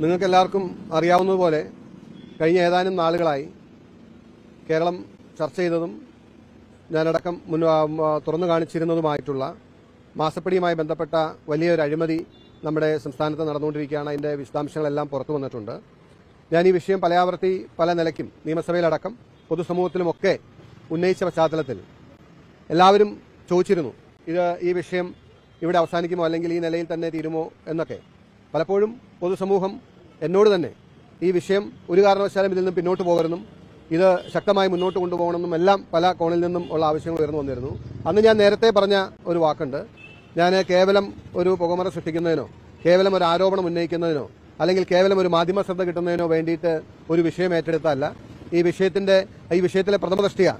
നിങ്ങൾക്ക് എല്ലാവർക്കും അറിയാവുന്നതുപോലെ കഴിഞ്ഞ ഏതാനും നാളുകളായി കേരളം ചർച്ച ചെയ്തതും ഞാനടക്കം മുൻ തുറന്നു കാണിച്ചിരുന്നതുമായിട്ടുള്ള മാസപ്പടിയുമായി ബന്ധപ്പെട്ട വലിയൊരു അഴിമതി നമ്മുടെ സംസ്ഥാനത്ത് നടന്നുകൊണ്ടിരിക്കുകയാണ്. അതിന്റെ വിശദാംശങ്ങളെല്ലാം പുറത്തു വന്നിട്ടുണ്ട്. ഞാൻ ഈ വിഷയം പലയാവർത്തി പല നിലയ്ക്കും നിയമസഭയിലടക്കം പൊതുസമൂഹത്തിലുമൊക്കെ ഉന്നയിച്ച പശ്ചാത്തലത്തിൽ എല്ലാവരും ചോദിച്ചിരുന്നു ഇത് ഈ വിഷയം ഇവിടെ അവസാനിക്കുമോ അല്ലെങ്കിൽ ഈ നിലയിൽ തന്നെ തീരുമോ എന്നൊക്കെ. പലപ്പോഴും പൊതുസമൂഹം എന്നോട് തന്നെ ഈ വിഷയം ഒരു കാരണവശാലും ഇതിൽ നിന്ന് പിന്നോട്ട് പോകരുതെന്നും ഇത് ശക്തമായി മുന്നോട്ട് കൊണ്ടുപോകണമെന്നും എല്ലാം പല കോണിൽ നിന്നും ഉള്ള ആവശ്യങ്ങൾ ഉയർന്നു വന്നിരുന്നു. അന്ന് ഞാൻ നേരത്തെ പറഞ്ഞ ഒരു വാക്കുണ്ട്. ഞാൻ കേവലം ഒരു പുകമറ സൃഷ്ടിക്കുന്നതിനോ കേവലം ഒരു ആരോപണം ഉന്നയിക്കുന്നതിനോ അല്ലെങ്കിൽ കേവലം ഒരു മാധ്യമ ശ്രദ്ധ കിട്ടുന്നതിനോ വേണ്ടിയിട്ട് ഒരു വിഷയം ഏറ്റെടുത്തല്ല ഈ വിഷയത്തിന്റെ ഈ വിഷയത്തിലെ പ്രഥമ ദൃഷ്ടിയ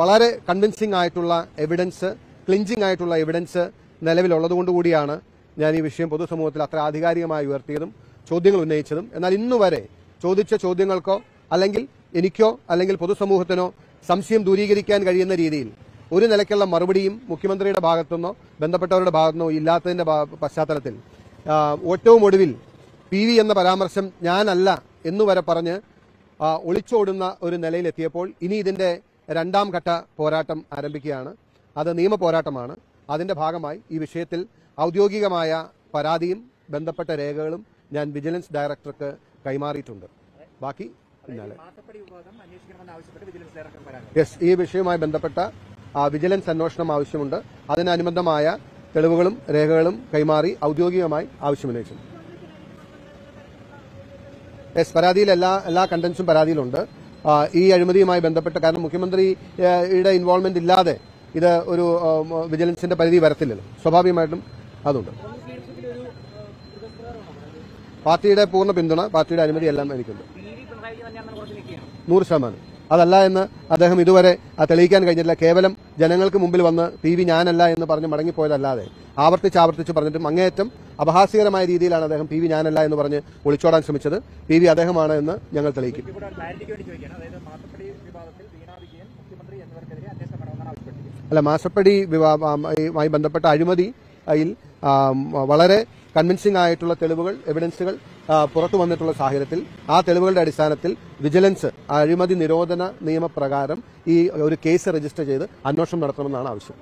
വളരെ കൺവിൻസിംഗ് ആയിട്ടുള്ള എവിഡൻസ് ക്ലിഞ്ചിങ് ആയിട്ടുള്ള എവിഡൻസ് നിലവിലുള്ളതുകൊണ്ടുകൂടിയാണ് ഞാൻ ഈ വിഷയം പൊതുസമൂഹത്തിൽ അത്ര ആധികാരികമായി ഉയർത്തിയതും ചോദ്യങ്ങൾ ഉന്നയിച്ചതും. എന്നാൽ ഇന്നുവരെ ചോദിച്ച ചോദ്യങ്ങൾക്കോ അല്ലെങ്കിൽ എനിക്കോ അല്ലെങ്കിൽ പൊതുസമൂഹത്തിനോ സംശയം ദൂരീകരിക്കാൻ കഴിയുന്ന രീതിയിൽ ഒരു നിലയ്ക്കുള്ള മറുപടിയും മുഖ്യമന്ത്രിയുടെ ഭാഗത്തുനിന്നോ ബന്ധപ്പെട്ടവരുടെ ഭാഗത്തുനിന്നോ ഇല്ലാത്തതിന്റെ പശ്ചാത്തലത്തിൽ ഏറ്റവും ഒടുവിൽ പി വി എന്ന പരാമർശം ഞാനല്ല എന്നുവരെ പറഞ്ഞ് ഒളിച്ചോടുന്ന ഒരു നിലയിലെത്തിയപ്പോൾ ഇനി ഇതിന്റെ രണ്ടാം ഘട്ട പോരാട്ടം ആരംഭിക്കുകയാണ്. അത് നിയമ പോരാട്ടമാണ്. അതിന്റെ ഭാഗമായി ഈ വിഷയത്തിൽ ഔദ്യോഗികമായ പരാതിയും ബന്ധപ്പെട്ട രേഖകളും ഞാൻ വിജിലൻസ് ഡയറക്ടർക്ക് കൈമാറിയിട്ടുണ്ട്. ബാക്കി പിന്നാലെ യെസ് ഈ വിഷയവുമായി ബന്ധപ്പെട്ട വിജിലൻസ് അന്വേഷണം ആവശ്യമുണ്ട്. അതിനനുബന്ധമായ തെളിവുകളും രേഖകളും കൈമാറി ഔദ്യോഗികമായി ആവശ്യമുന്നയിച്ചു. യെസ് പരാതിയിൽ എല്ലാ എല്ലാ കണ്ടന്റ്സും പരാതിയിലുണ്ട്. ഈ അഴിമതിയുമായി ബന്ധപ്പെട്ട് കാരണം മുഖ്യമന്ത്രിയുടെ ഇൻവോൾവ്മെന്റ് ഇല്ലാതെ ഇത് ഒരു വിജിലൻസിന്റെ പരിധി വരത്തില്ലല്ലോ. സ്വാഭാവികമായിട്ടും അതുണ്ട്. പാർട്ടിയുടെ പൂർണ പിന്തുണ പാർട്ടിയുടെ അനുമതി എല്ലാം എനിക്കുണ്ട്. നൂറ് ശതമാനം. അതല്ല എന്ന് അദ്ദേഹം ഇതുവരെ തെളിയിക്കാൻ കഴിഞ്ഞില്ല കേവലം ജനങ്ങൾക്ക് മുമ്പിൽ വന്ന് പി വി ഞാനല്ല എന്ന് പറഞ്ഞ് മടങ്ങിപ്പോയതല്ലാതെ ആവർത്തിച്ച് ആവർത്തിച്ച് പറഞ്ഞിട്ടും അങ്ങേയറ്റം അപഹാസ്യകരമായ രീതിയിലാണ് അദ്ദേഹം പി വി ഞാനല്ല എന്ന് പറഞ്ഞ് ഒളിച്ചോടാൻ ശ്രമിച്ചത്. പി വി അദ്ദേഹമാണ് എന്ന് ഞങ്ങൾ തെളിയിക്കും. അല്ല മാസപ്പടി വിവാഹമായി ബന്ധപ്പെട്ട അഴിമതിയിൽ വളരെ കൺവിൻസിംഗ് ആയിട്ടുള്ള തെളിവുകൾ എവിഡൻസുകൾ പുറത്തു വന്നിട്ടുള്ള സാഹചര്യത്തിൽ ആ തെളിവുകളുടെ അടിസ്ഥാനത്തിൽ വിജിലൻസ് അഴിമതി നിരോധന നിയമപ്രകാരം ഈ ഒരു കേസ് രജിസ്റ്റർ ചെയ്ത് അന്വേഷണം നടത്തണമെന്നാണ് ആവശ്യം.